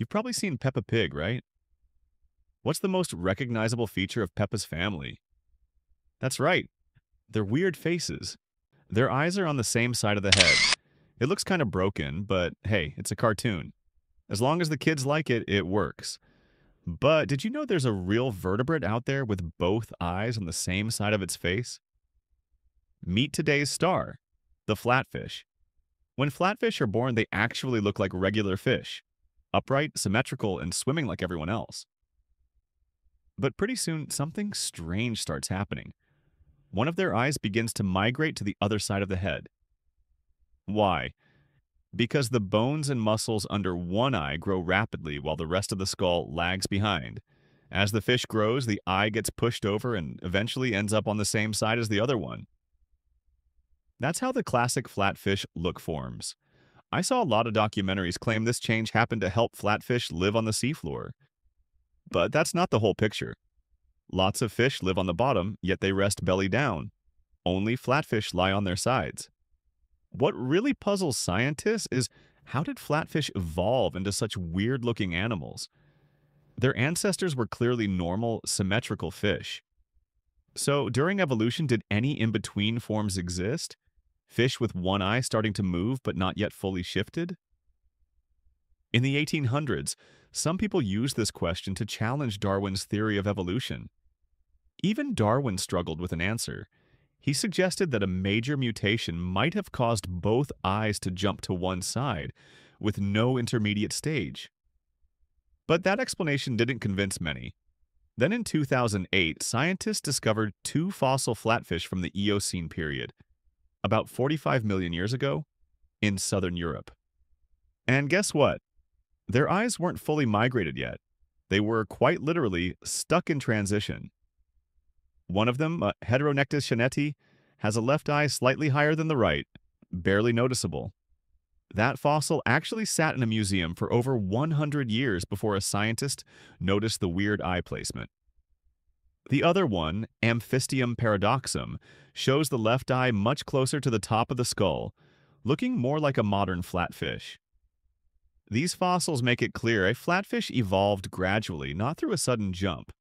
You've probably seen Peppa Pig, right? What's the most recognizable feature of Peppa's family? That's right, their weird faces. Their eyes are on the same side of the head. It looks kind of broken, but hey, it's a cartoon. As long as the kids like it, it works. But did you know there's a real vertebrate out there with both eyes on the same side of its face? Meet today's star, the flatfish. When flatfish are born, they actually look like regular fish, upright, symmetrical, and swimming like everyone else. But pretty soon, something strange starts happening. One of their eyes begins to migrate to the other side of the head. Why? Because the bones and muscles under one eye grow rapidly while the rest of the skull lags behind. As the fish grows, the eye gets pushed over and eventually ends up on the same side as the other one. That's how the classic flatfish look forms. I saw a lot of documentaries claim this change happened to help flatfish live on the seafloor. But that's not the whole picture. Lots of fish live on the bottom, yet they rest belly down. Only flatfish lie on their sides. What really puzzles scientists is how did flatfish evolve into such weird-looking animals? Their ancestors were clearly normal, symmetrical fish. So during evolution, did any in-between forms exist? Fish with one eye starting to move but not yet fully shifted? In the 1800s, some people used this question to challenge Darwin's theory of evolution. Even Darwin struggled with an answer. He suggested that a major mutation might have caused both eyes to jump to one side, with no intermediate stage. But that explanation didn't convince many. Then in 2008, scientists discovered two fossil flatfish from the Eocene period, about 45 million years ago, in southern Europe. And guess what? Their eyes weren't fully migrated yet. They were quite literally stuck in transition. One of them, uh, Heteronectes chaneti, has a left eye slightly higher than the right, barely noticeable. That fossil actually sat in a museum for over 100 years before a scientist noticed the weird eye placement. The other one, Amphistium paradoxum, shows the left eye much closer to the top of the skull, looking more like a modern flatfish. These fossils make it clear a flatfish evolved gradually, not through a sudden jump.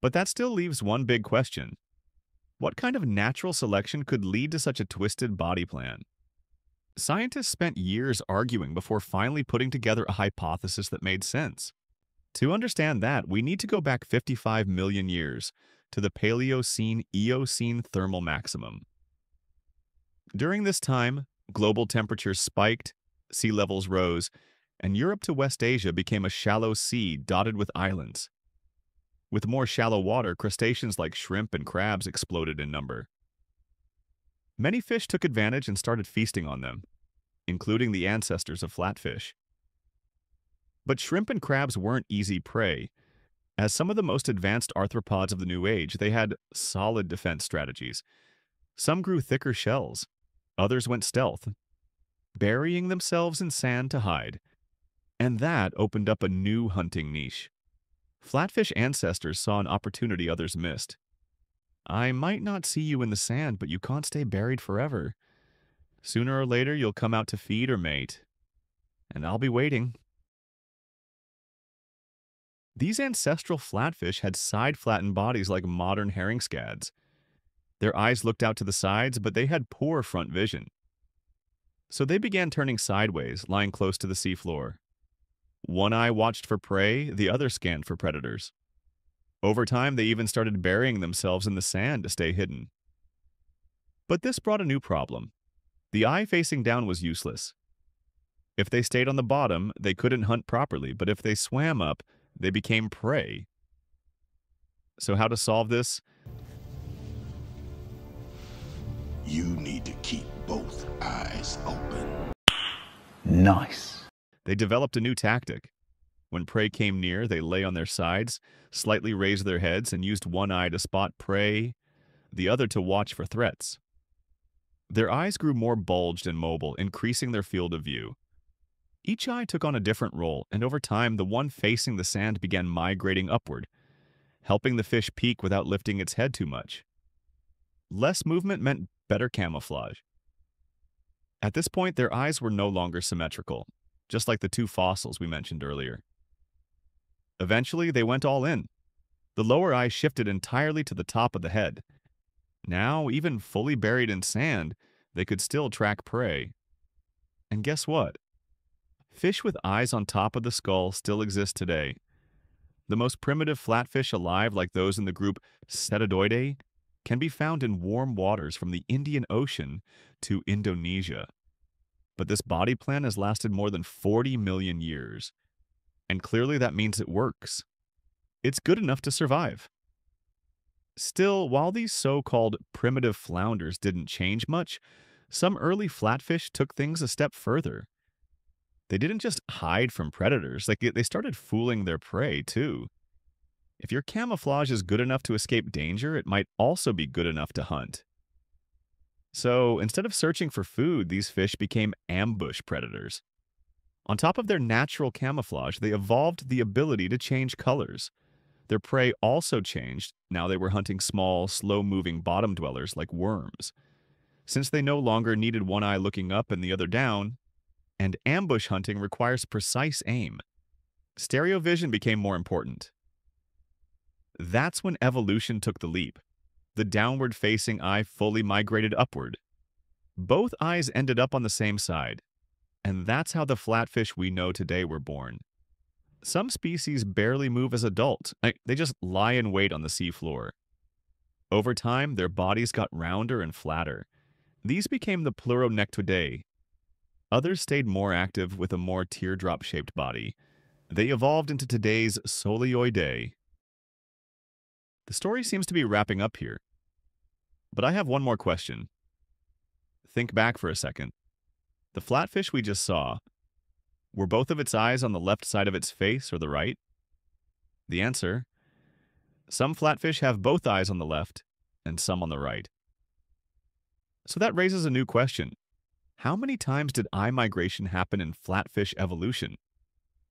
But that still leaves one big question. What kind of natural selection could lead to such a twisted body plan? Scientists spent years arguing before finally putting together a hypothesis that made sense. To understand that, we need to go back 55 million years to the Paleocene-Eocene thermal maximum. During this time, global temperatures spiked, sea levels rose, and Europe to West Asia became a shallow sea dotted with islands. With more shallow water, crustaceans like shrimp and crabs exploded in number. Many fish took advantage and started feasting on them, including the ancestors of flatfish. But shrimp and crabs weren't easy prey. As some of the most advanced arthropods of the New Age, they had solid defense strategies. Some grew thicker shells, others went stealth, burying themselves in sand to hide. And that opened up a new hunting niche. Flatfish ancestors saw an opportunity others missed. I might not see you in the sand, but you can't stay buried forever. Sooner or later, you'll come out to feed or mate. And I'll be waiting. These ancestral flatfish had side-flattened bodies like modern herring scads. Their eyes looked out to the sides, but they had poor front vision. So they began turning sideways, lying close to the seafloor. One eye watched for prey, the other scanned for predators. Over time, they even started burying themselves in the sand to stay hidden. But this brought a new problem. The eye facing down was useless. If they stayed on the bottom, they couldn't hunt properly, but if they swam up, they became prey. So how to solve this? You need to keep both eyes open. Nice. They developed a new tactic. When prey came near, they lay on their sides, slightly raised their heads, and used one eye to spot prey, the other to watch for threats. Their eyes grew more bulged and mobile, increasing their field of view. Each eye took on a different role, and over time, the one facing the sand began migrating upward, helping the fish peek without lifting its head too much. Less movement meant better camouflage. At this point, their eyes were no longer symmetrical, just like the two fossils we mentioned earlier. Eventually, they went all in. The lower eye shifted entirely to the top of the head. Now, even fully buried in sand, they could still track prey. And guess what? Fish with eyes on top of the skull still exist today. The most primitive flatfish alive, like those in the group Psettodoidae, can be found in warm waters from the Indian Ocean to Indonesia. But this body plan has lasted more than 40 million years. And clearly that means it works. It's good enough to survive. Still, while these so called primitive flounders didn't change much, some early flatfish took things a step further. They didn't just hide from predators, like they started fooling their prey too. If your camouflage is good enough to escape danger, it might also be good enough to hunt. So instead of searching for food, these fish became ambush predators. On top of their natural camouflage, they evolved the ability to change colors. Their prey also changed, now they were hunting small, slow-moving bottom dwellers like worms. Since they no longer needed one eye looking up and the other down, and ambush hunting requires precise aim, stereo vision became more important. That's when evolution took the leap. The downward-facing eye fully migrated upward. Both eyes ended up on the same side, and that's how the flatfish we know today were born. Some species barely move as adults, they just lie in wait on the seafloor. Over time, their bodies got rounder and flatter, these became the Pleuronectoidae. Others stayed more active with a more teardrop-shaped body. They evolved into today's Soleoidae. The story seems to be wrapping up here. But I have one more question. Think back for a second. The flatfish we just saw, were both of its eyes on the left side of its face or the right? The answer, some flatfish have both eyes on the left and some on the right. So that raises a new question. How many times did eye migration happen in flatfish evolution?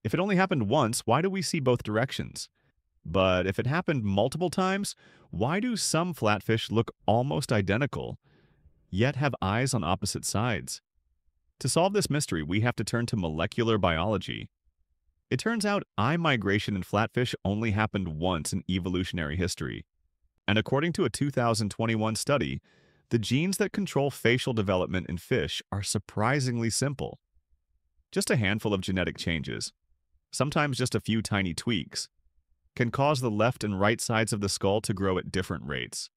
If it only happened once, why do we see both directions? But if it happened multiple times, why do some flatfish look almost identical, yet have eyes on opposite sides? To solve this mystery, we have to turn to molecular biology. It turns out eye migration in flatfish only happened once in evolutionary history. And according to a 2021 study, the genes that control facial development in fish are surprisingly simple. Just a handful of genetic changes, sometimes just a few tiny tweaks, can cause the left and right sides of the skull to grow at different rates.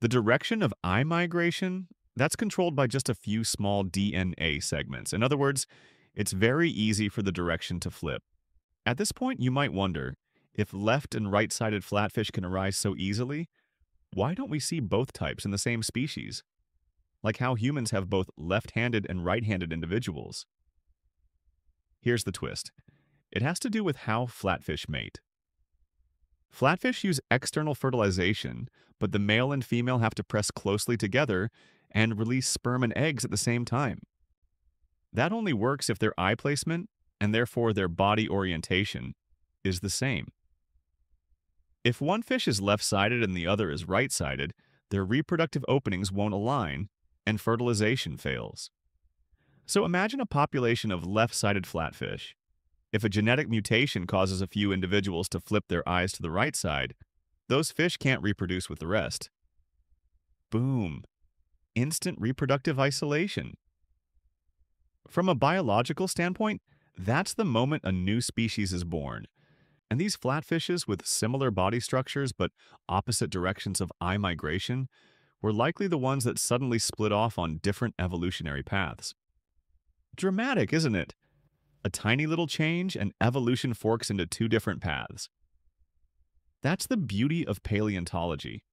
The direction of eye migration, that's controlled by just a few small DNA segments. In other words, it's very easy for the direction to flip. At this point, you might wonder, if left and right-sided flatfish can arise so easily, why don't we see both types in the same species? Like how humans have both left-handed and right-handed individuals. Here's the twist. It has to do with how flatfish mate. Flatfish use external fertilization, but the male and female have to press closely together and release sperm and eggs at the same time. That only works if their eye placement, and therefore their body orientation, is the same. If one fish is left-sided and the other is right-sided, their reproductive openings won't align, and fertilization fails. So imagine a population of left-sided flatfish. If a genetic mutation causes a few individuals to flip their eyes to the right side, those fish can't reproduce with the rest. Boom. Instant reproductive isolation. From a biological standpoint, that's the moment a new species is born, and these flatfishes with similar body structures but opposite directions of eye migration were likely the ones that suddenly split off on different evolutionary paths. Dramatic, isn't it? A tiny little change and evolution forks into two different paths. That's the beauty of paleontology.